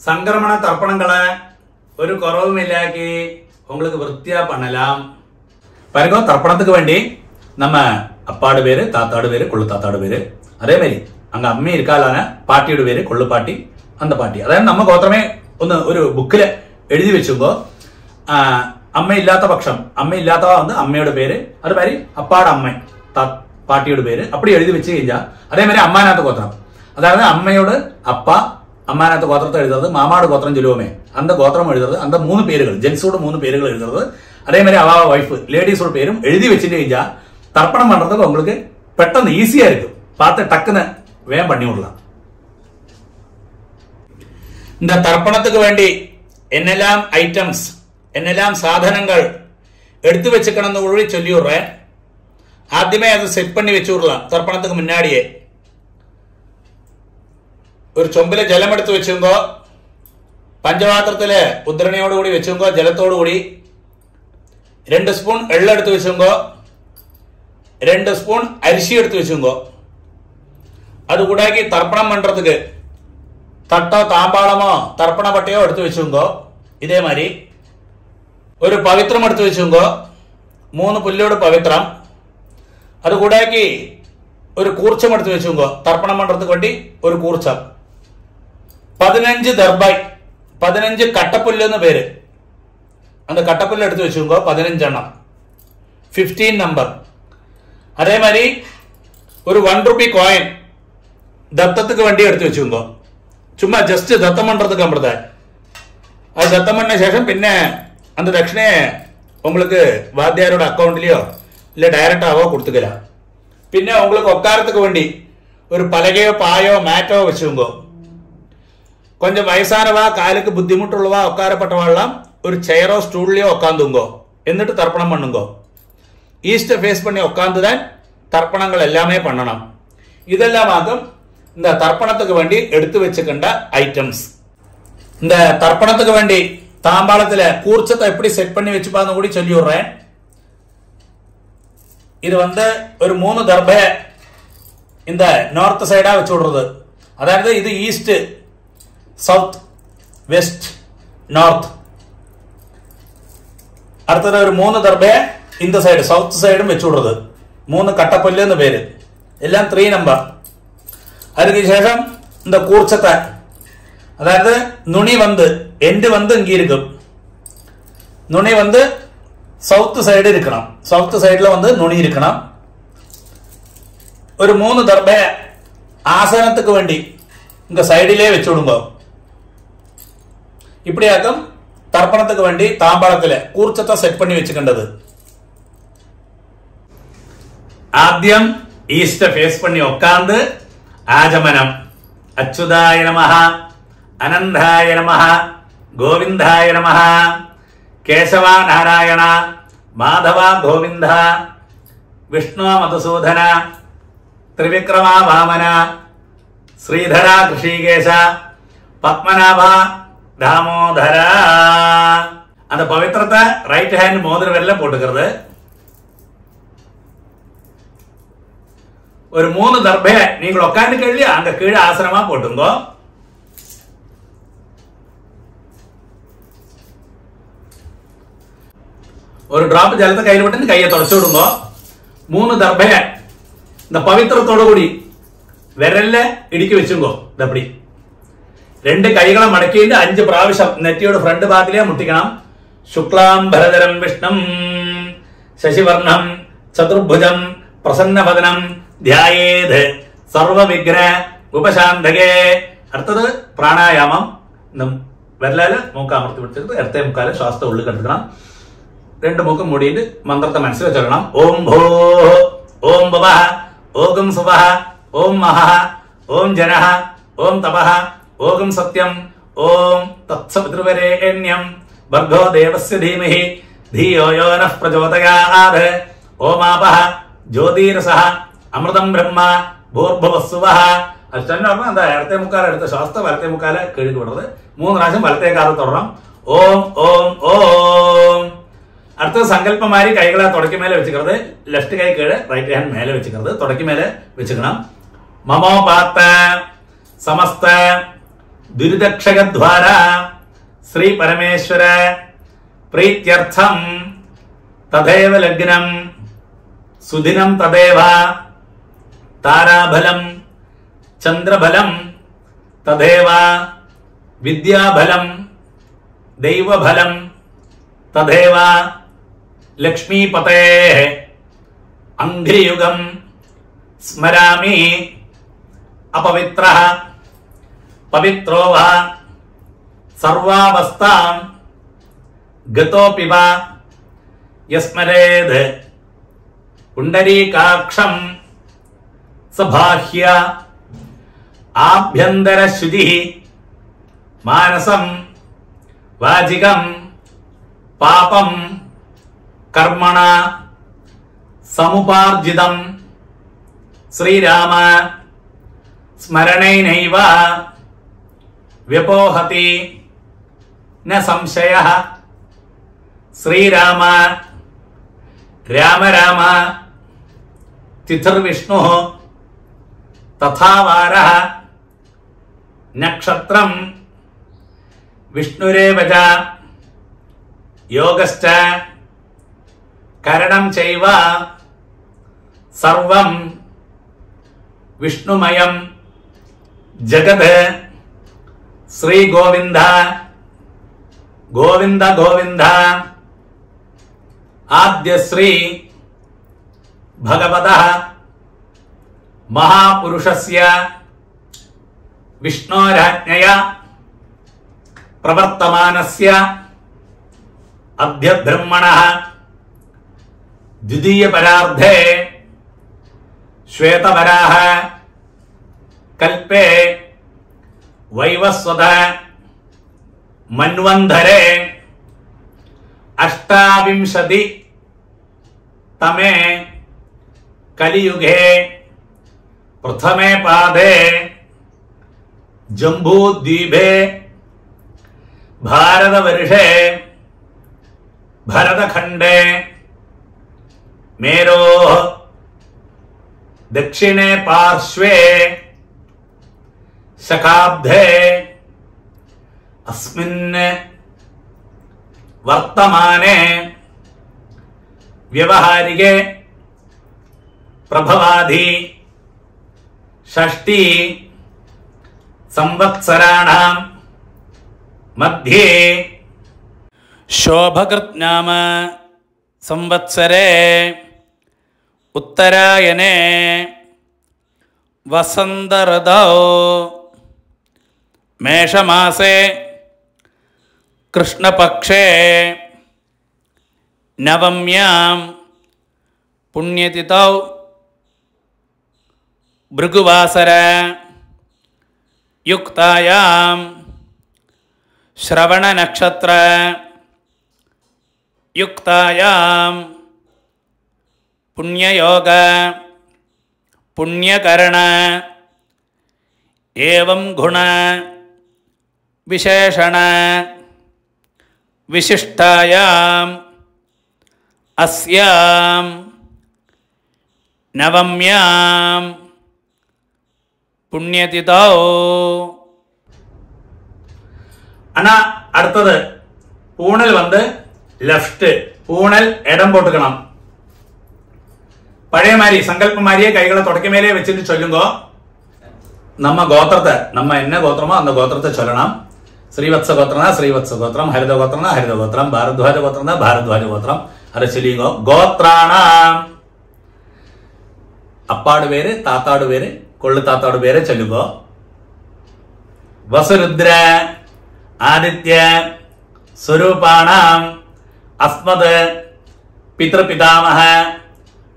சங்கிரமண தர்ப்பணங்களை ஒரு குறவும் இல்லாக்கி உங்களுக்கு விருத்தியா பண்ணலாம் பாருங்க தர்ப்பணத்துக்கு வேண்டி நம்ம அப்பாடு பேரு தாத்தாடு பேரு கொள்ளு தாத்தாடு பேரு அதே மாதிரி அங்க അമ്മ இருக்காளான പാട്ടിയുടെ പേര് കൊള്ളു പാട്ടി അന്ത പാട്ടി അതായത് നമ്മ ഗോത്രമേ ഒന്ന് ഒരു ബുക്കില് എഴുതി വെച്ചുമ്പോ ആ, അമ്മയില്ലാത്ത പക്ഷം അമ്മയില്ലാത്തവ വന്ന് അമ്മയുടെ പേര് അത് മാതിരി അപ്പാട് അമ്മ ത- പാട്ടിയുടെ പേര് അപ്പടി എഴുതി വെച്ച് കഴിഞ്ഞാൽ അതേമാതിരി അമ്മാനാത്ത ഗോത്രം അതായത് അമ്മയോട് അപ്പ അമ്മാനത്ത് ഗോത്രത്തെ എഴുതുന്നത് മാമാട് ഗോത്രം ചൊല്ലുവമേ അന്ത ഗോത്രം എഴുതുന്നത് അന്ത മൂന്ന് പേരുകൾ ജെൻസോട് മൂന്ന് പേരുകൾ എഴുതുന്നത് അതേമാതിരി അവ വൈഫ് ലേഡീസോട് പേരും എഴുതി വെച്ചിട്ട് കഴിഞ്ഞാൽ തർപ്പണം பண்ணுறதுக்கு உங்களுக்கு പെട്ടെന്ന് ഈസി ആയിരിക്കും பார்த்து டக்குன்னு வேகம் பண்ணி விடலாம் இந்த தர்ப்பணத்துக்கு வேண்டி என்னெல்லாம் ஐட்டம்ஸ் என்னெല്ലാം സാധനങ്ങൾ എടുത്തു വെച്ചിക്കണം എന്ന് കൂടി ചൊല്ലിവിടുറേ ആദ്യമേ അത് സെറ്റ് പണി വെച്ചുവിടലാം തർപ്പണത്തിന് മുന്നാടിയേ ഒരു ചൊമ്പിലെ ജലമെടുത്ത് വെച്ചിരുന്നോ? പഞ്ചപാത്രത്തിലെ ഉദ്രണിയോടുകൂടി വെച്ചിരുന്നോ? ജലത്തോടുകൂടി. രണ്ട് സ്പൂൺ എള്ളെടുത്ത് വെച്ചിരുന്നോ? രണ്ട് സ്പൂൺ അരിശി എടുത്ത് വെച്ചിരുന്നോ? അതുകൂടാക്കി തർപ്പണം മന്ത്രത്തിക്ക് തട്ടോ താമ്പാളമോ തർപ്പണ പട്ടയോ എടുത്തു വെച്ചുങ്കോ ഇതേമാതിരി. ഒരു പവിത്രം എടുത്തു വെച്ചുങ്കോ മൂന്ന് പുല്ലോട് പവിത്രം. അതുകൂടാക്കി ഒരു കൂർച്ചം എടുത്തു വെച്ചുങ്കോ തർപ്പണ മണ്ഡലത്തിൽ വേണ്ടി ഒരു കൂർച്ചം. പതിനഞ്ച് ദർബായ് പതിനഞ്ച് കട്ടപ്പുല്ല് എന്ന് പേര് அந்த கட்டப்புல்ல எடுத்து வச்சுக்கோ பதினஞ்செண்ணம் ஃபிஃப்டீன் நம்பர் அதே மாதிரி ஒரு ஒன் ருபி காயின் தத்தத்துக்கு வண்டி எடுத்து வச்சுக்கோங்க சும்மா ஜஸ்ட் தத்தம் பண்றதுக்கு அமிர்தாய் அது தத்தம் பண்ண சேஷம் பின்ன அந்த தட்சிணையை உங்களுக்கு வாத்தியாரோட அக்கௌண்ட்லயோ இல்ல டைரக்டாவோ கொடுத்துக்கலாம் പിന്നെ உங்களுக்கு உட்காரத்துக்கு வேண்டி ஒரு பலகையோ பாயோ மேட்டோ வச்சுக்கோங்க கொஞ்சம் வயசானவா காலுக்கு புத்திமுட்டுள்ளவா உட்காரப்பட்டவாள்லாம் ஒரு ചെയറോ സ്റ്റൂളിലോ உட்காந்துங்கோ എന്നിട്ട് തർപ്പണം பண்ணுங்கோ ஈஸ்ட ஃபேஸ் பண்ணி உட்காந்துதான் தர்ப்பணங்கள் எல்லாமே பண்ணணும் இதெல்லாம் ஆகும் இந்த தர்ப்பணத்துக்கு வேண்டி எடுத்து வச்சுக்கின்ற ஐட்டம்ஸ் இந்த தர்ப்பணத்துக்கு வேண்டி தாம்பாளத்துல கூர்ச்சத்தை எப்படி செட் பண்ணி வச்சுப்பான்னு கூட சொல்லி விடுறேன் இது வந்து ஒரு மூணு தர்ப இந்த நார்த் சைடா வச்சு விடுறது அதாவது இது ஈஸ்ட் சவுத் வெஸ்ட் நார்த் അടുത്തത് ഒരു മൂന്ന് ദർബയെ இந்த സൈഡ് സൗത്ത് സൈഡും വെച്ചു വിടുന്നത് മൂന്ന് കട്ടപ്പല്ല് എന്ന് പേര് എല്ലാം ത്രീ നമ്പർ அதுக்கு ശേഷം இந்த கூர்ச்சத்தை அதாவது நுனி வந்து எண்டு வந்து இங்க இருக்கும் நுனி வந்து சவுத் சைடு இருக்கணும் சவுத் சைடுல வந்து நுனி இருக்கணும் ஒரு மூணு தர்ப ஆசனத்துக்கு வேண்டி இந்த சைடிலே வச்சு விடுங்க இப்படியாக்கும் தர்ப்பணத்துக்கு வேண்டி தாம்பாளத்துல கூர்ச்சத்தை செட் பண்ணி வச்சுக்கின்றது ആദ്യം ഈസ്റ്റ് ഫേസ് പണി ഉക്കാന്ത് ആചമനം അച്യുതായ നമ അനന്തായ നമ ഗോവിന്ദായ നമ കേശവ നാരായണ മാധവ ഗോവിന്ദ വിഷ്ണു മധുസൂദന ത്രിവിക്രമ വാമന ശ്രീധര ഋഷികേശ പത്മനാഭ தாமோதரா. அந்த பவித்திரத்தை ரைட் ஹேண்ட் மோதிர விரல போட்டுக்கிறது. ஒரு மூணு தர்பைய நீங்கள் உட்காந்து கேள்வி அங்க கீழே ஆசிரமா போட்டுங்கோ. ஒரு டிராப் ஜலத்தை கையில் விட்டு கையை தொடச்சு விடுங்க. மூணு தர்பைய இந்த பவித்திரத்தோட கூடி விரல்ல இடிக்க வச்சுங்கோ. இது அப்படி. രണ്ട് കൈകളെ മടക്കിയിട്ട് അഞ്ച് പ്രാവശ്യം നെറ്റിയുടെ ഫ്രണ്ട് ഭാഗത്തിലേ മുട്ടിക്കണം. ശുക്ലാം ഭരതരം വിഷ്ണം ശശിവർണം ചതുർഭുജം പ്രസന്നവദനം ധ്യായേത് സർവവിഗ്രഹ ഉപശാന്തകേ. അടുത്തത് പ്രാണായാമം. വിരലാൽ മൂക്ക് അമർത്തി പിടിച്ചിട്ട് ഇടത്തെ മുക്കാൽ ശ്വാസത്തെ ഉള്ളിൽ കെടുക്കണം രണ്ട് മൂക്കും മൂടിയിട്ട് മന്ത്രത്തെ മനസ്സിൽ ചൊല്ലണം ഓം ഭോ ഓം ഭവ ഓം സുഭ ഓം മഹ ഓം ജനഹ ഓം തപ. ഓകം സത്യം ഓം തത്സപിതൃവരേണ്യം ഭർഗോ ദേവസ്യ ധീമഹി ധിയോ യോ നഃ പ്രചോദയാത്. ഓമാപഹ ജ്യോതിരസഹ അമൃതം ബ്രഹ്മ ഭൂർഭവസ്സുവഹ. അഷ്ടം എന്ന് പറഞ്ഞാൽ എന്താ? ഇടത്തെ മുക്കാൽ എടുത്ത് ശ്വാസത്തെ വലത്തെ മുക്കാൽ കിഴുകി വിടരുത് മൂന്ന് പ്രാവശ്യം വലത്തെ കാത് തുടരണം ഓം ഓം ഓം. അടുത്ത സങ്കല്പമാരി കൈകളെ തുടക്കി മേലെ വെച്ചിക്കരുത് ലെഫ്റ്റ് കൈ കീഴ് റൈറ്റ് ഹാൻഡ് മേലെ വെച്ചിക്കരുത് തുടക്കി മേലെ വെച്ചിക്കണം. മമോ പാത്ത സമസ്ത द्वारा श्री परमेश्वर प्रीत्यर्थम तदेव लग्नम सुदिनम तदेव ताराबलम चंद्रबलम तदेव विद्याबलम दैवबलम तदेव, लक्ष्मीपते अंघ्रियुगम स्मरामि अपवित्रः। पवित्रो वा सर्वावस्थां गतोऽपि वा यस्मरेद् पुण्डरीकाक्षं स बाह्य आभ्यन्तरशुचिः मानसं वाजिकं पापं कर्मणा समुपार्जितं श्रीराम स्मरणेनैव व्यपोहति। न संशय। श्रीराम राम राम तिथिर्विष्णुः। तथा नक्षत्र नक्षत्रं योग च योगश्च। करणं चैव। श्री गोविंद गोविंद गोविंद आद्य श्री भगवत महापुरुषस्य विष्णोराज्ञया प्रवर्तमानस्य अभ्यब्रह्मण द्वितीयपरार्धे श्वेतवराह कल्पे वैवस्वत मन्वंधरे अष्टाविंशति तमे कलियुगे प्रथमे पादे जम्बूद्वीपे भारतवर्षे भरतखण्डे मेरोः दक्षिणे पार्श्वे शकाब्धे अस्मिन् वर्तमाने व्यवहारिके प्रभवाधि षष्टि संवत्सराणां मध्ये शोभकृत् नाम संवत्सरे उत्तरायणे वसन्तऋतौ மேஷமாசே கிருஷ்ணபக்ஷே நவம்யாம் புண்ணியதிதௌ பிருகுவாசர யுக்தாயாம் ஸ்ரவண நக்ஷத்திர யுக்தாயாம் புண்ணியயோக புண்ணியகரண ஏவம் குண വിശേഷണ വിശിഷ്ടായാം അസ്യാം നവമ്യാം പുണ്യതിതോ അണ അടുത്തത്. പൂണൽ വന്ന് ലെഫ്റ്റ്. പൂണൽ ഇടം പൊട്ടുക്കണം. പഴയമാരി സങ്കല്പമാരിയെ കൈകളെ തുടക്കമേലെ വെച്ചിട്ട് ചൊല്ലുമ്പോ നമ്മ ഗോത്രത്തെ നമ്മ എന്ന ഗോത്രമോ അന്ന ഗോത്രത്തെ ചൊല്ലണം. ശ്രീവത്സ ഗോത്രനാ ശ്രീവത്സ ഗോത്രം ഹരിത ഗോത്രനാ ഹരിത ഗോത്രം ഭാരദ്വാജ ഹരിതഗോത്രന ഭാരദ്വാജ ഗോത്രം ഭാരദ്വാജഗോത്രം. ഗോ ഗോത്രാണ. അപ്പാട് പേര് താത്താട് പേര് കൊള്ളു താത്താട് പേര് ചൊല്ലുകോ. വസുരുദ്ര ആദിത്യ സ്വരൂപാണാം അസ്മത് പിതൃപിതാമഹ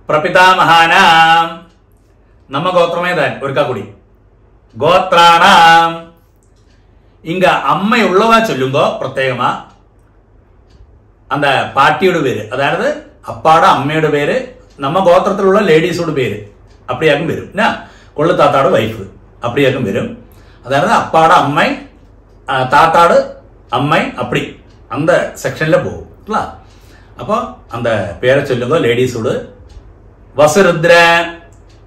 പ്രപിതാമഹാനാം. നമ്മ ഗോത്രമേതാൻ ഒരിക്കൽ കൂടി. ഗോത്രാണാം. இங்க அம்மை உள்ளவா சொல்லுங்க பிரத்யேகமா அந்த பாட்டியோட பேரு அதாவது அப்பாட அம்மையோட பேரு நம்ம கோத்திரத்தில் உள்ள லேடிஸோட பேரு அப்படியாக்கும் வரும் என்ன கொள்ளு தாத்தாட வைஃப் அப்படியாக்கும் வரும் அதாவது அப்பாட அம்மை ஆ, தாத்தாடு அம்மை அப்படி அந்த செக்ஷன்ல போகும் இல்ல? அப்போ அந்த பேரை சொல்லுங்க லேடிஸோடு வசுருத்ர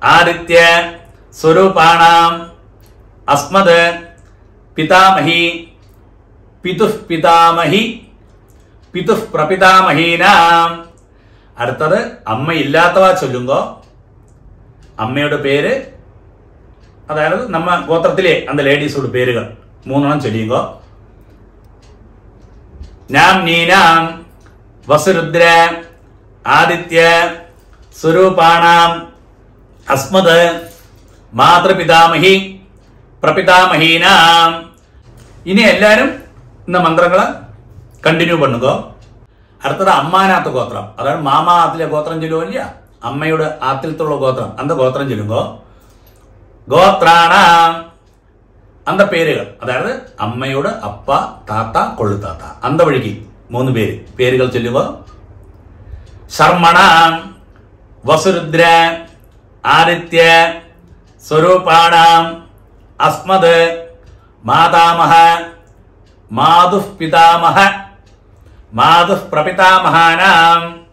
ஆதித்ய സ്വരൂപാണാം അസ്മത് പിതാമഹി പിതുഃ പിതാമഹി പിതുഃ പ്രപിതാമഹീനാം. അടുത്തത് അമ്മയില്ലാത്തവ ചൊല്ലുമ്പോ അമ്മയുടെ പേര് അതായത് നമ്മ ഗോത്രത്തിലെ അന്ത ലേഡീസോട് പേരുകൾ മൂന്നെണ്ണം ചൊല്ലിയുമ്പോ നാം നീനാം വസുരുദ്ര ആദിത്യ സ്വരൂപാണാം അസ്മത് മാതൃപിതാമഹി പ്രപിതാമഹീന. ഇനി എല്ലാവരും ഇന്ന മന്ത്രങ്ങൾ കണ്ടിന്യൂ പണുക അടുത്തത് അമ്മാനാത്ത ഗോത്രം. അതായത് മാമാ ആത്തിലെ ഗോത്രം ചൊല്ലുമില്ല അമ്മയുടെ ആത്തിലത്തുള്ള ഗോത്രം. അന്ത ഗോത്രം ചൊല്ലുമ്പോ ഗോത്രാണ. അന്ത പേരുകൾ. അതായത് അമ്മയോട് അപ്പ താത്ത കൊള്ളുത്താത്ത. അന്ത വഴിക്ക് മൂന്ന് പേര്. പേരുകൾ ചൊല്ലുക. ശർമ്മണ വസുരുദ്ര ആദിത്യ സ്വരൂപാണാം അസ്മത് മാതാമഹ മാതു പിതാമഹ മാതു പ്രപിതാമഹാനാം.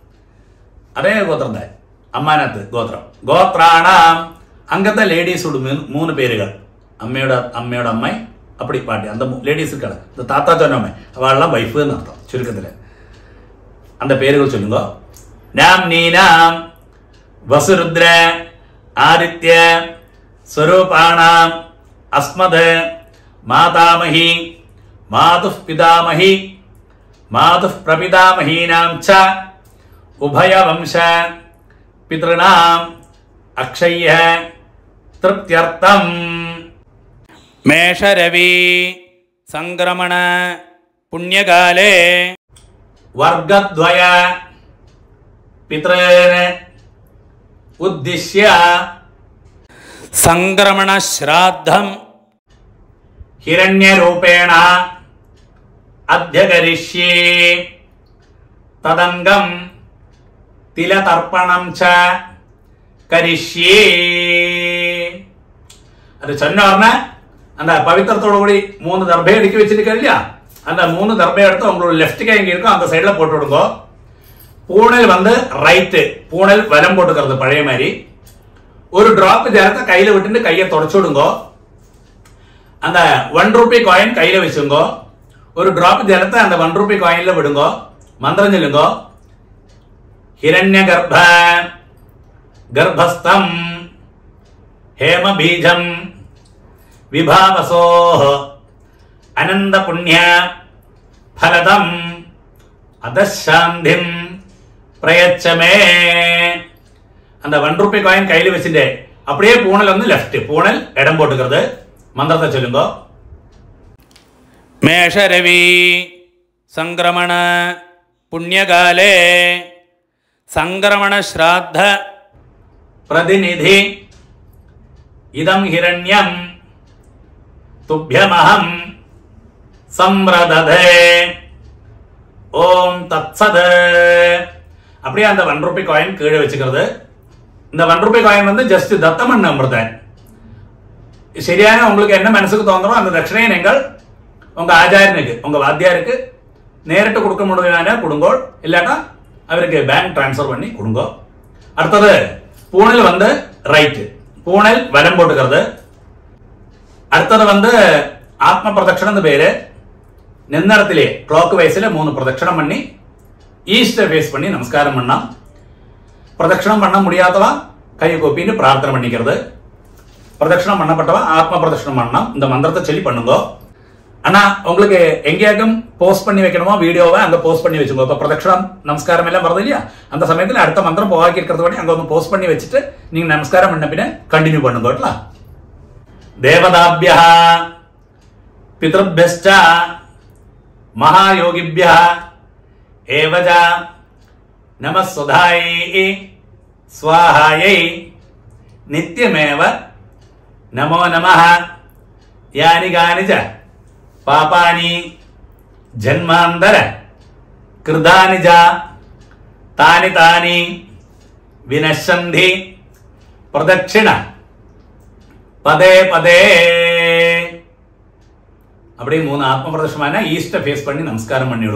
അതേ ഗോത്രം തന്നെ. അമ്മാനത്ത് ഗോത്രം. ഗോത്രാണാം. അംഗത്തെ ലേഡീസ് മൂന്ന് പേരുകൾ. അമ്മയുടെ അമ്മയുടെ അമ്മ അപ്പടി പാട്ടി അന്ത ലേഡീസുക്കാണ് ഇത് താത്താച്ചോനമ്മ അവളുടെ വൈഫ് എന്നർത്ഥം ചുരുക്കത്തിൽ അന്ത പേരുകൾ ചൊല്ലുക നാം നീനാം വസുരുദ്ര ആദിത്യ സ്വരൂപാണാം अस्मद मातामही मातुः पितामही मातुः प्रपितामहीनां च उभयवंश पितॄणाम् अक्षय्य तृप्त्यर्थम्। मेषरवि सङ्क्रमण पुण्यकाले। वर्गद्वय पितॄन् उद्दिश्य சங்கிரமணஸ்ராத்தம் हिरण्यरूपेण अध्यकरिष्ये तदङ्गम् திலதர்ப்பணம் ச கரிஷ்யே. அது சொன்ன உடனே அந்த பவித்திரத்தோட கூடி மூணு தர்பையை எடுக்க வச்சிருக்காரு இல்லையா? அந்த மூணு தர்பையை எடுத்து உங்களோட லெஃப்ட் கை எங்க இருக்கோ அந்த சைடில் போட்டு விடுங்க பூணல் வந்து ரைட்டு பூணல் வலம் போட்டுக்கிறது பழைய மாதிரி. ഒരു ഡ്രോപ്പ് ജലത്തെ കയ്യിൽ വിട്ടിട്ട് കയ്യെ തുടച്ചോടുങ്കോ? അത് വൺ റുപ്പി കോയിൻ കയ്യിൽ വെച്ചുങ്കോ? ഒരു ഡ്രോപ്പ് ജലത്തെ അത് വൺ റുപ്പി കോയിനിൽ വിടുങ്കോ? മന്ത്രം ചെല്ലുങ്കോ? ഹിരണ്യഗർഭ ഗർഭസ്ഥം ഹേമബീജം വിഭാവസോ അനന്തപുണ്യ ഫലദം അതശാന്തി പ്രയച്ഛമേ. அந்த ஒன் ருபி காயின் கையில் வச்சுட்டு அப்படியே பூனல் வந்து லெஃப்ட் பூனல் இடம் போட்டுக்கிறது மந்திரத்தை சொல்லுங்க மேஷரவி சங்கிரமண புண்ணியகாலே சங்கிரமண ஸ்ராத்த பிரதிநிதி இதம் ஹிரண்யம் துப்பியமகம் சம்ரததே ஓம் தத்சத அப்படியே அந்த ஒன் ருபி காயின் கீழே வச்சுக்கிறது இந்த ஒன் ருபி காயின் வந்து ஜஸ்ட் தத்தமன் அமிர்தன் சரியான உங்களுக்கு என்ன மனசுக்கு தோன்றோ அந்த தட்சிணையை நீங்கள் உங்க ஆச்சாரனுக்கு உங்கள் வாத்தியாருக்கு நேரிட்டு கொடுக்க முடியலான கொடுங்கோ. இல்லாட்டா அவருக்கு பேங்க் டிரான்ஸ்ஃபர் பண்ணி கொடுங்கோ. அடுத்தது பூனல் வந்து ரைட்டு பூனல் வலம் போட்டுக்கிறது. அடுத்தது வந்து ஆத்ம பிரதட்சணம் பேரு. நின்னடத்திலே கிளாக் வைஸில் மூணு பிரதட்சணம் பண்ணி ஈஸ்டர் ஃபேஸ் பண்ணி நமஸ்காரம் பண்ணால் പ്രദക്ഷിണം പണ്ണ മുടിയാത്തവ കൈ കൊപ്പിന്റെ പ്രാർത്ഥന പണിക്കരുത് பிரதட்சணம் பண்ணப்பட்டவ ஆத்ம பிரதட்சணம் பண்ணணும் இந்த மந்திரத்தை சொல்லி பண்ணுங்க ஆனா உங்களுக்கு எங்கேயாக்கும் போஸ்ட் பண்ணி வைக்கணுமோ வீடியோவை அங்க போஸ்ட் பண்ணி வச்சுக்கோ இப்போ பிரதட்சணம் நமஸ்காரம் எல்லாம் வருது இல்லையா அந்த சமயத்தில் அடுத்த மந்திரம் போகாக்கி இருக்கிறது வேண்டி அங்கே ஒன்று போஸ்ட் பண்ணி வச்சுட்டு நீங்க நமஸ்காரம் பண்ண பின்ன கண்டினியூ பண்ணுங்க கேட்டா தேவதாபியா பிதபியஸ்ட மகாயோகிபியா ஏவஜா நமஸ்வதாயி स्वाहाय नित्यमेव नमो नमः। यानि कानि च पापानि जन्मान्तर कृतानि च तानि तानि विनश्यन्ति प्रदक्षिण। पदे पदे। அப்படியே மூணு ஆத்ம प्रदर्शन ईस्ट ஃபேஸ் பண்ணி நமஸ்காரம் பண்ணி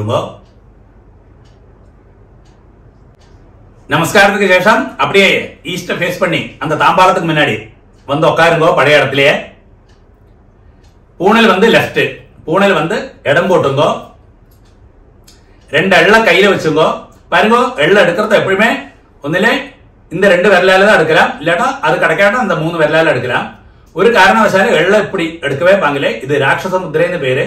நமஸ்காரத்துக்கு சேஷம். அப்படியே ஈஸ்டை ஃபேஸ் பண்ணி அந்த தாம்பாலத்துக்கு முன்னாடி வந்து உட்காருங்கோ பழைய இடத்துலயே. பூனல் வந்து லெஃப்ட் பூனல் வந்து இடம் போட்டுங்கோ. ரெண்டு எள்ள கையில வச்சுங்கோ. பாருங்க எள்ள எடுக்கிறது எப்பயுமே ஒன்னிலே இந்த ரெண்டு விரலால தான் எடுக்கலாம். இல்லாட்டா அது கிடைக்காட்டா அந்த மூணு விரலால எடுக்கலாம். ஒரு காரணவசாலும் எள்ள இப்படி எடுக்கவே பாங்களே இது ராட்சச முத்திரைன்னு பேரு.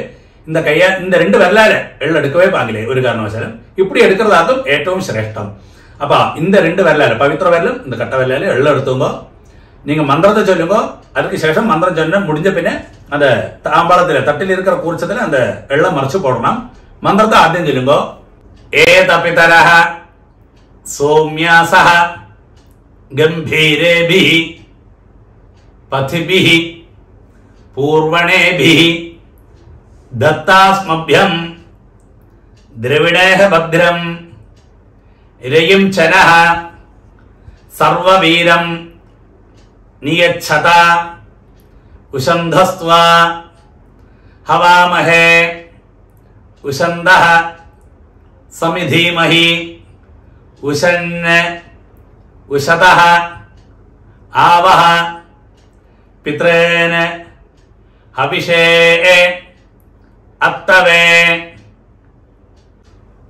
இந்த கையா இந்த ரெண்டு விரலால எள்ள எடுக்கவே பாங்களே ஒரு காரணவசாலும் இப்படி எடுக்கிறதாகும் ஏற்றவும் சிரேஷ்டம். அப்போ இந்த ரெண்டு விரலால பவித்திர விரலும் இந்த கட்ட விரலால எள்ள எடுத்துங்க நீங்க மந்திரத்தை சொல்லுங்க. அதுக்கு சேஷம் மந்திரம் சொல்ல முடிஞ்ச பின்னே அந்த தாம்பாளத்தில் தட்டில் இருக்கிற கூச்சத்தில் அந்த எள்ள மறைச்சு போடணும். மந்திரத்தை ஆദ്യം சொல்லுங்க ஏ தபிதரஹ சோம்யாசஹ கம்பீரேபிஹ பதிபிஹ பூர்வணேபிஹ தத்தாஸ்மபியம் திரவிடேஹ பத்ரம் निरयुञ्चनः सर्ववीरम् नियच्छत। उषन्धस्त्वा हवामहे। उषन्दः समिधीमहि। उषन् उषतः आवह पित्रेण हविषे अत्तवे।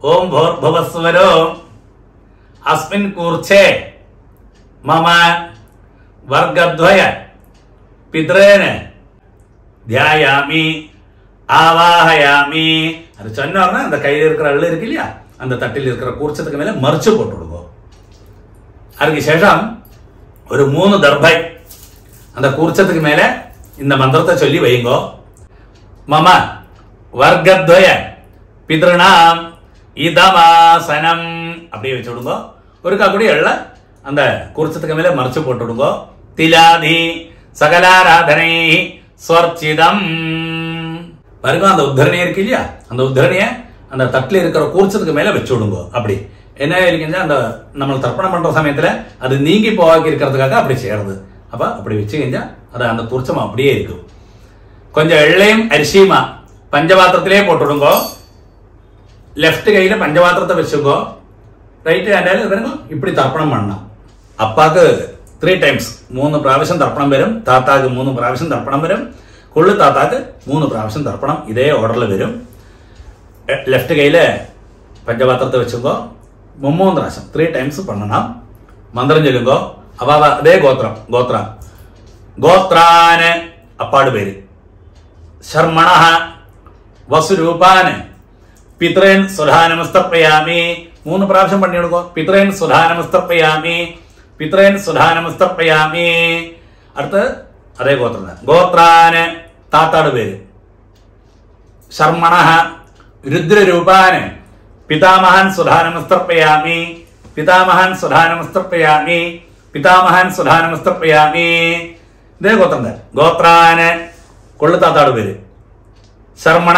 ओम भोर्भुवस्वरो അസ്മിൻ കൂർച്ചേ മമ വർഗദ്വയ പിതൃന് தியாயாமி ஆவாகயாமி அது சொன்னோம்னா அந்த கையில் இருக்கிற அள்ளு இருக்கு இல்லையா அந்த தட்டில் இருக்கிற கூர்ச்சத்துக்கு மேலே மறிச்சு போட்டு விடுவோம் அதுக்கு சேஷம் ஒரு மூணு தர்பை அந்த கூர்ச்சத்துக்கு மேலே இந்த மந்திரத்தை சொல்லி வைங்கோ மம வர்க்கத்வய பிதൃணாம் இதமாசனம் அப்படியே வச்சு விடுங்கோ ஒருக்கா கூட எள்ள அந்த குறிச்சத்துக்கு மேலே மறைச்சு போட்டுடுங்கோ. திலாதி சகலாராதனை ஸ்வர்ச்சிதம் பாருங்க அந்த உத்தரணி இருக்கு இல்லையா? அந்த உத்தரணையை அந்த தட்டில் இருக்கிற கூர்ச்சத்துக்கு மேலே வச்சு விடுங்க அப்படி. என்ன இருக்குன்னா அந்த நம்ம தர்ப்பணம் பண்ற சமயத்துல அது நீங்கி போவாக்கி இருக்கிறதுக்காக அப்படி செய்யறது. அப்ப அப்படி வச்சு கழிஞ்சால் அது அந்த கூர்ச்சம் அப்படியே இருக்கும் கொஞ்சம் எள்ளையும் அரிசியுமா? பஞ்சபாத்திரத்திலே போட்டுடுங்கோ. லெஃப்ட் கையில் பஞ்சபாத்திரத்தை வச்சுக்கோ റൈറ്റ് ഹാൻഡ് ആയാലും ഇവരങ്ങൾ ഇപ്പിടി തർപ്പണം പണണം അപ്പാക്ക് ത്രീ ടൈംസ് മൂന്ന് പ്രാവശ്യം തർപ്പണം വരും. താത്താക്ക് മൂന്ന് പ്രാവശ്യം തർപ്പണം വരും. കൊള്ളു താത്താക്ക് മൂന്ന് പ്രാവശ്യം തർപ്പണം. ഇതേ ഓർഡറിൽ വരും. ലെഫ്റ്റ് കയ്യിൽ പഞ്ചപാത്രത്തെ വെച്ചുമ്പോൾ മുമ്മൂന്ന് പ്രാവശ്യം ത്രീ ടൈംസ് പണ്ണണം. മന്ത്രം ചൊല്ലുമ്പോൾ അപ്പൊ അതേ ഗോത്രം ഗോത്ര. ഗോത്രാന് അപ്പാട് പേര്. ശർമ്മണ വസുരൂപാന്. പിതൃൻ സുധാനമസ്തപ്രയാമി മൂന്ന് പ്രാവശ്യം പണിയെടുക്കോ പിത്രേൻ സുധാനമസ്തപ്പയാമി പിത്രേൻ സുധാനമസ്തപ്പയാമി അടുത്ത് അതേ ഗോത്രം. ഗോത്രാന് താത്താട് പേര്. ശർമ്മണ രുദ്രരൂപാന് പിതാമഹൻ സുധാനമസ്തർപ്പയാമി. പിതാമഹൻ സുധാനമസ്തർപ്പയാമി. പിതാമഹൻ സുധാനമസ്തർപ്പയാമി. ഇതേ ഗോത്രം തന്നെ ഗോത്രാന് കൊള്ളുത്താത്താട് പേര്. ശർമ്മണ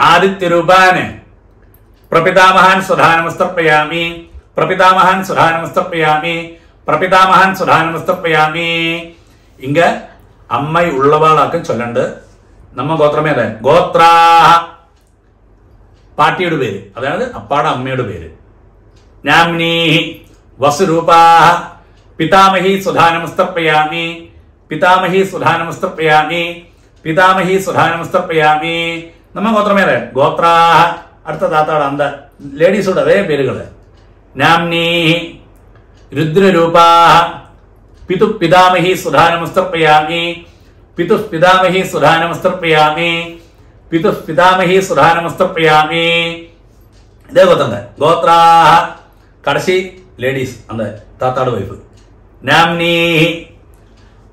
ആദിത്യരൂപാന് പ്രപിതാമഹാൻ സുധാനമസ്തർപ്പയാമി. പ്രപിതാമഹാൻ സുധാനമസ്തർപ്പയാമി. പ്രപിതാമഹാൻ സുധാനമസ്തർപ്പയാമി. ഇങ്ക അമ്മ ഉള്ളവാളാക്കും ചൊല്ലണ്ട്. നമ്മ ഗോത്രമേ അതെ. ഗോത്രാ പാട്ടിയുടെ പേര്. അതായത് അപ്പാടെ അമ്മയുടെ പേര്. നാംനീ വസുരൂപാ പിതാമഹി സുധാനമസ്തർപ്പയാമി. പിതാമഹി സുധാനമസ്തർപ്പയാമി. പിതാമഹി സുധാനമസ്തർപ്പയാമി. നമ്മ ഗോത്രമേ അതെ. ഗോത്രാ അടുത്ത താത്താട് അന്ത ലേഡീസോട് അതേ പേരുകൾ. നാംനീ രുദ്രരൂപാ പിതു പിതാമഹി സുധാനമസ്തർപ്പയാമി പിതു പിതാമഹി സുധാനമസ്തർപ്പയാമി പിതു പിതാമഹി സുധാനമസ്തർപ്പയാമി. ഇതേ ഗോത്രം തന്നെ. ഗോത്രാ കടശി ലേഡീസ് അന്ത താത്താട് വൈഫ്. നാംനീ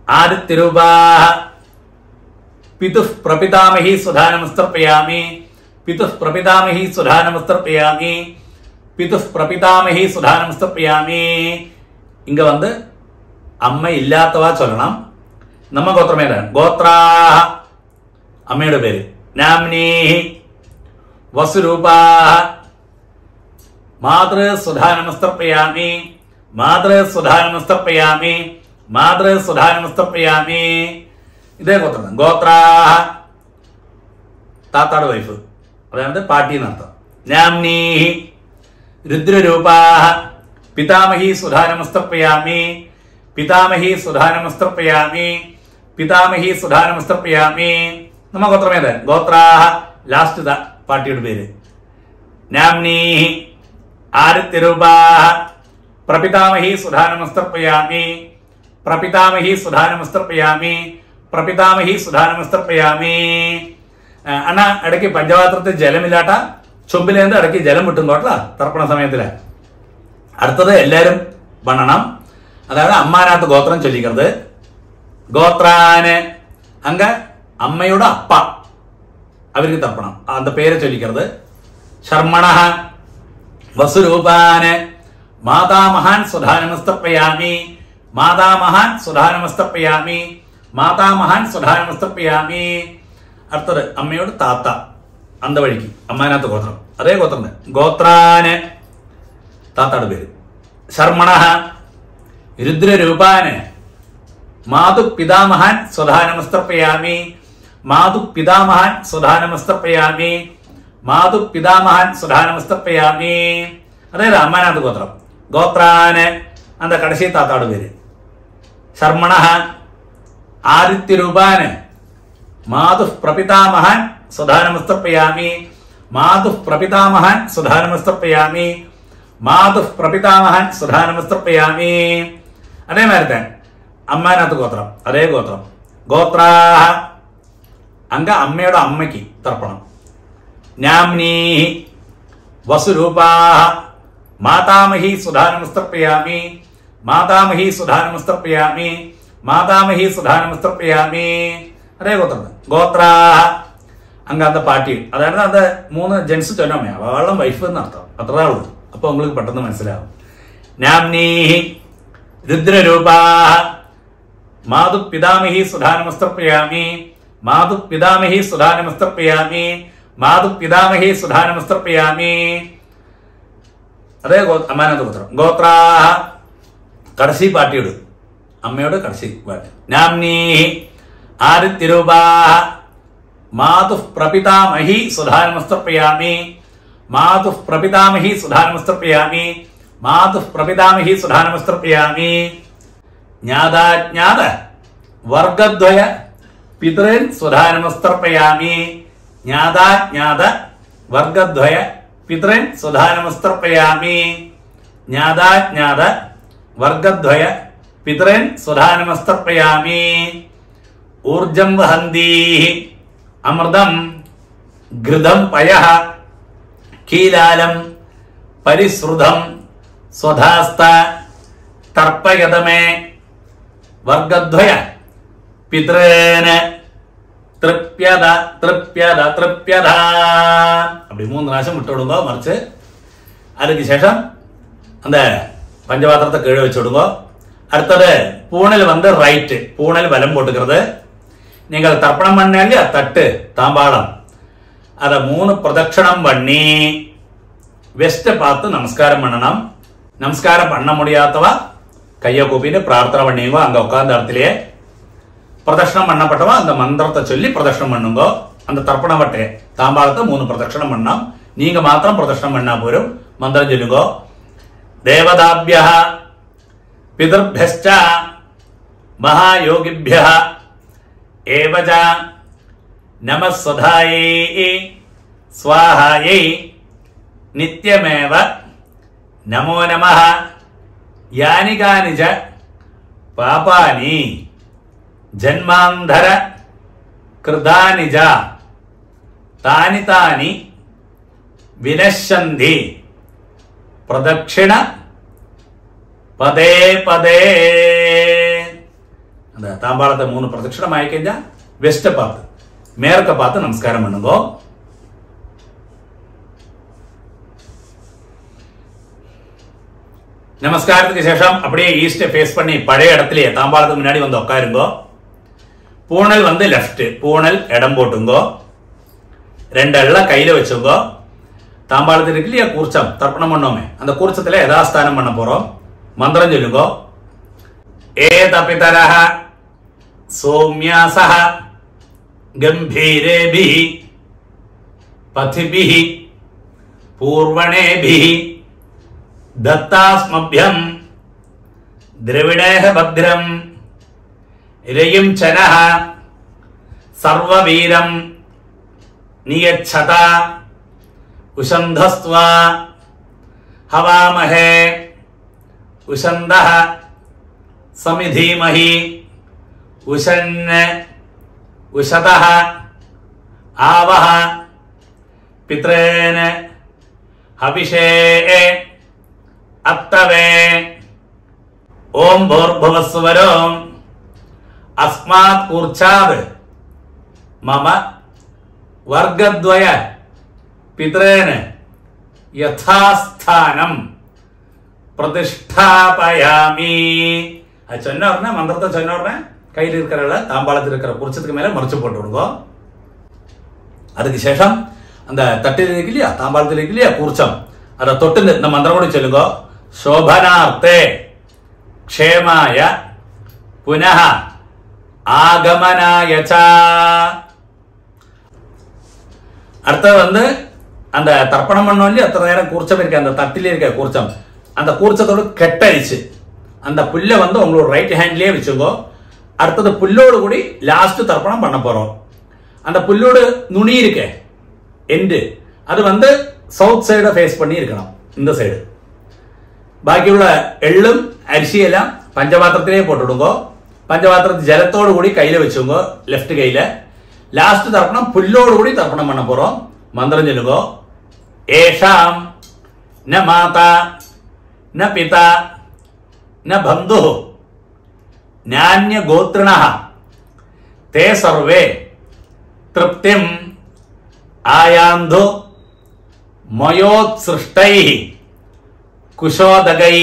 ആദിത്യരൂപാ പിതു പ്രപിതാമഹി സുധാനമസ്തർപ്പയാമി പിതു പ്രപിതാമഹി സുധാനമസ്തർപ്പയാമി പിതു പ്രപിതാമഹി സുധാനമസ്തർപ്പയാമി ഇങ്ക വന്ന് അമ്മ ഇല്ലാത്തവ ചൊല്ലണം. നമ്മ ഗോത്രമേതാണ് ഗോത്രാ അമ്മയുടെ പേര് നാംനീ വസുരൂപാ. മാതൃ സുധാനമസ്തർപ്പയാമി മാതൃ സുധാനമസ്തർപ്പയാമി മാതൃ സുധാനമസ്തർപ്പയാമി ഇതേ ഗോത്രം ഗോത്രാ താത്താട് വൈഫ് അതായത് പാട്ടി എന്നർത്ഥം നാംനീ രുദ്രരൂപാ പിതാമഹി സുധാനമസ്തർപ്പയാമി പിതാമഹി സുധാനമസ്തർപ്പയാമി പിതാമഹി സുധാനമസ്തർപ്പയാമി. നമ്മ ഗോത്രമേത് ഗോത്രാഹ ലാസ്റ്റ് ദ പാർട്ടിയുടെ പേര്. നാംനീ ആദിത്യരൂപാഹ പ്രപിതാമഹി സുധാനമസ്തർപ്പയാമി പ്രപിതാമഹി സുധാനമസ്തർപ്പയാമി പ്രപിതാമഹി സുധാനമസ്തർപ്പയാമി. അണ്ണ ഇടയ്ക്ക് പഞ്ചപാത്രത്തിൽ ജലമില്ലാട്ട. ചൊമ്പിലേന്ത് ഇടയ്ക്ക് ജലം വിട്ടും കോട്ടല തർപ്പണ സമയത്തിൽ. അടുത്തത് എല്ലാവരും വണ്ണണം. അതായത് അമ്മാനാത്ത് ഗോത്രം ചൊല്ലിക്കുന്നത് ഗോത്രാന് അങ്ക അമ്മയുടെ അപ്പ. അവർക്ക് തർപ്പണം. അന്ത പേരെ ചൊല്ലിക്കരുത് ശർമ്മണ വസുരൂപാന് മാതാമഹാൻ സുധാനമസ്തപ്പയാമി മാതാമഹാൻ സുധാനമസ്തപ്പയാമി മാതാമഹാൻ സുധാനമസ്തപ്പയാമി അടുത്തത് അമ്മയോട് താത്ത. അന്ത വഴിക്ക്. അമ്മാനകത്ത് ഗോത്രം. അതേ ഗോത്രം. ഗോത്രാന്. താത്താട് പേര്. ശർമ്മണ. രുദ്രരൂപാന്. മാതു പിതാമഹാൻ സ്വധാനമസ്തർപ്പയാമി. മാതു പിതാമഹാൻ സ്വധാനമസ്തർപ്പയാമി. മാതു പിതാമഹാൻ സ്വധാനമസ്തർപ്പയാമി. അതായത് അമ്മാനാഥ് ഗോത്രം. ഗോത്രാന്. അന്ത കടശി താത്താട് പേര്. ശർമ്മണ. ആദിത്യരൂപാന്. मातुः प्रपितामह सुधानमस्तर्पयामि मातुः प्रपितामह सुधानमस्तर्पयामि மாதுப் பிரபிதாமகன் சுதானமஸ்திருப்பயாமி அதே மாதிரி தான் அம்மாநாத்து கோத்திரம் அதே கோத்திரம் கோத்ராக அங்க அம்மையோட அம்மைக்கு தர்ப்பணம் ஞாம்னீ வசுரூபாக மாதாமகி சுதானமஸ்திருப்பயாமி மாதாமகி சுதானமஸ்திருப்பயாமி மாதாமகி சுதானமஸ்திருப்பயாமி അതേ ഗോത്രം ഗോത്രാഹ അങ്ക അന്ത പാട്ടി അതായത് അത് മൂന്ന് ജെൻസ് ചൊല്ലമ്മ അവളും വൈഫ് എന്നർത്ഥം അത്രേ ഉള്ളൂ അപ്പൊ உங்களுக்கு പെട്ടെന്ന് മനസ്സിലാവും നാംനീ രുദ്രരൂപാഹ മാതു പിതാമഹി സുധാനമസ്തർപ്പയാമി മാതു പിതാമഹി സുധാനമസ്തർപ്പയാമി മാതു പിതാമഹി സുധാനമസ്തർപ്പയാമി അതേ ഗോ അമ്മാനന്ദ ഗോത്രം ഗോത്രാഹ കടസി പാട്ടിയോട് അമ്മയോട് കടസി പാട്ട് നാംനീ ആദിത്യരൂപാഹ മാതു പ്രപിതാമഹി സുധാനമസ്തർപ്പയാമി മാതു പ്രപിതാമഹി സുധാനമസ്തർപ്പയാമി മാതു പ്രപിതാമഹി സുധാനമസ്തർപ്പയാമി ജ്ഞാതാജ്ഞാത വർഗദ്വയ പിതൃൻ സുധാനമസ്തർപ്പയാമി ജ്ഞാതാജ്ഞാത വർഗദ്വയ പിതൃൻ സുധാനമസ്തർപ്പയാമി ജ്ഞാതാജ്ഞാത വർഗദ്വയ പിതൃൻ സുധാനമസ്തർപ്പയാമി ഊർജം വഹന്തീ അമൃതം ഘൃതം പയ കീലാലം പരിസൃതം സ്വധാസ്ത തർപ്പയതമേ വർഗദ്വയ പിതൃന് തൃപ്യത തൃപ്യത തൃപ്യത அப்படி மூணு പ്രാവശ്യം വിട്ടുവിടുമ്പോ മറിച്ച് അതിന് ശേഷം அந்த பஞ்சபாத்திரத்தை கீழே வச்சுடுங்க அடுத்தது பூணல் வந்து ரைட்டு பூணல் வலம் போட்டுக்கிறது நீங்கள் தர்ப்பணம் இல்லையா தட்டு தாம்பாளம். அதை மூணு பிரதட்சணம் பண்ணி வெஸ்ட்டை பார்த்து நமஸ்காரம் பண்ணணும். நமஸ்காரம் பண்ண முடியாதவா? கையை கூப்பிட்டு பிரார்த்தனை பண்ணிங்கோ அங்கே உட்கார்ந்த இடத்துலயே. பிரதட்சணம் பண்ணப்பட்டவா? அந்த மந்திரத்தை சொல்லி பிரதட்சணம் பண்ணுங்கோ. அந்த தர்ப்பணம் வட்டை தாம்பாளத்தை மூணு பிரதட்சணம் பண்ணோம் நீங்க மாத்திரம் பிரதட்சணம் பண்ணா போரும் மந்திரம் சொல்லுங்க. தேவதாபிய பிதர்பியச்ச மகாயோகிபிய एवज। नम स्वधाये स्वाहायै नित्यमेव। नमो नमः। यानि कानि च पापानि। जन्मांधर कृतानि च तानि तानि। विनश्यन्ति। प्रदक्षिण। पदे पदे। அந்த தாம்பாளத்தை மூணு பிரதட்சிணம் ஆயிக்கஞ்சா வெஸ்ட பார்த்து. மேற்க பார்த்து நமஸ்காரம் பண்ணுங்க. நமஸ்காரத்துக்கு சேஷம். அப்படியே ஈஸ்ட ஃபேஸ் பண்ணி பழைய இடத்துலயே தாம்பாளத்துக்கு முன்னாடி வந்து உட்காருங்கோ பூனல் வந்து லெஃப்ட் பூனல் இடம் போட்டுங்கோ. ரெண்டு எல்லாம் கையில வச்சுங்கோ. தாம்பாளத்து இருக்கு இல்லையா? கூர்ச்சம். தர்ப்பணம் பண்ணோமே. அந்த கூர்ச்சத்துல யதாஸ்தானம் பண்ண போறோம்? மந்திரம் சொல்லுங்கோ. ஏதபிதரः सोम्यासः गम्भीरेभिः पथिभिः पूर्वणे दत्तास्मभ्यं भद्रम भद्रं रयुञ्चनः सर्ववीरं नियच्छत उषन्धस्त्वा हवामहे उषन्दः समिधीमही। ഉശന് ഉഷത ആവഹ പിതൃന് അഭിഷേ അത്തവേ ഓം ഭോർഭവസ്വരോ അസ്മാത് കൂർച്ചാത് മമ വർഗദ്വയ പിതൃന് യഥാസ്ഥാനം പ്രതിഷ്ഠാപയാമി. അത് ചൊന്ന പറഞ്ഞ മന്ത്രത്തെ ചൊന്ന கையில் இருக்கிறவள தாம்பாளத்தில் இருக்கிற புரிச்சத்துக்கு மேலே மறைச்சு போட்டுவிடுங்க. அதுக்கு சேஷம் அந்த தட்டில் இருக்கு இல்லையா தாம்பாளத்தில் இருக்கு கூர்ச்சம். அதை தொட்டு இந்த மந்திரம் கூட சொல்லுங்க. சோபனார்த்தே க்ஷேமாய புனः ஆகமனாய அடுத்தது வந்து அந்த தர்ப்பணம் பண்ணோம் இல்லையா அத்தனை நேரம் கூர்ச்சம் இருக்கு அந்த தட்டிலே இருக்க கூர்ச்சம். அந்த கூர்ச்சத்தோடு கெட்டரிச்சு அந்த புல்லை வந்து உங்களோட ரைட் ஹேண்ட்லேயே வச்சுக்கோ அடுத்தது புல்லோடு கூடி லாஸ்ட் தர்ப்பணம் பண்ண போறோம் அந்த புல்லோடு நுனி இருக்கே எண்டு அது வந்து சவுத் சைடை ஃபேஸ் பண்ணி இருக்கணும் இந்த சைடு ബാക്കിയുള്ള എള്ളും അരിശിയെല്ലാം പഞ്ചപാത്രത്തിലേ പോട്ടിടുങ്കോ പഞ്ചപാത്രത്തിൽ ജലത്തോടു കൂടി കയ്യിൽ വെച്ചുങ്കോ ലെഫ്റ്റ് കയ്യില് ലാസ്റ്റ് തർപ്പണം പുല്ലോട് കൂടി തർപ്പണം பண்ண போறோம் മന്ത്രം ചൊല്ലുങ്കോ ഏഷാം ന മാത ന പിത ന ബന്ധു நானியகோத்திரிண தே சர்வே திருப்திம் ஆயாந்து மயோத்சிருஷ்டை குஷோதகை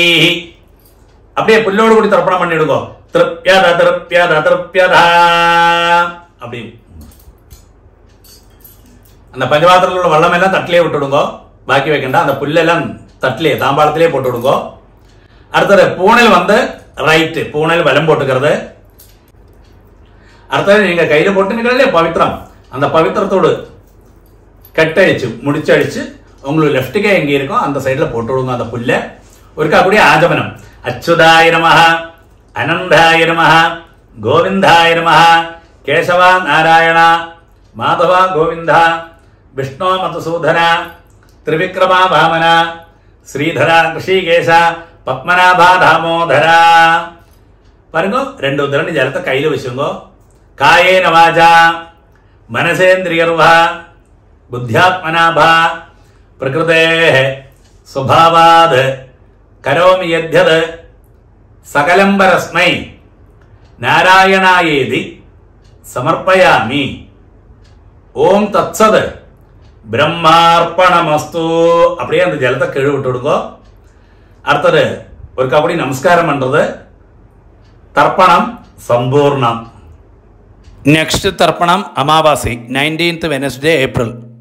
அப்படியே புல்லோடு கூடி தர்ப்பணம் பண்ணிடுங்கோ. திருப்தியத திருப்தியத திருப்தியத அப்படின்னு. அந்த பஞ்சபாத்திரத்தில் உள்ள வல்லம் எல்லாம் தட்டிலே விட்டுடுங்க. பாக்கி வைக்கண்டா அந்த புல்லெல்லாம் தட்டிலே தாம்பாளத்திலே போட்டு விடுங்க அடுத்தது பூனையில் வந்து ரைட் பூனல் வலம் போட்டுக்கிறது அடுத்தது நீங்க கையில போட்டுக்கிறதே பவித்திரம் அந்த பவித்திரத்தோடு கட்டடிச்சு முடிச்சடிச்சு உங்களுக்கு லெஃப்ட் கை எங்க இருக்கோ அந்த சைடுல போட்டு விடுங்க அந்த புல்ல ஒருக்கா அப்படியே ஆஜமனம் அச்சுதாய நமஹ அனந்தாய நமஹ கோவிந்தாய நமஹ கேசவா நாராயண மாதவா கோவிந்தா விஷ்ணு மதுசூதன திரிவிக்ரமா வாமன ஸ்ரீதர ரிஷிகேச பத்மநாபா தாமோதர பாருங்க ரெண்டு உதரணி ஜலத்தை கையில வச்சுங்கோ காயேன வாஜா മനസേന്ദ്രിയർവ ബുദ്ധ്യാത്മനാഭ പ്രകൃതേ സ്വഭാവാത് കരോമി യദ്യത് സകലം പരസ്മൈ നാരായണായേതി സമർപ്പയാമി ஓம் தத்சத் பிரம்மார்ப்பணமஸ்து அப்படியே அந்த ஜலத்தை கீழே விட்டு விடுங்க അടുത്തത് ഒരു കബഡി നമസ്കാരം പണ്ടത്. തർപ്പണം സമ്പൂർണം. നെക്സ്റ്റ് തർപ്പണം അമാവാസി. Nineteenth Wednesday April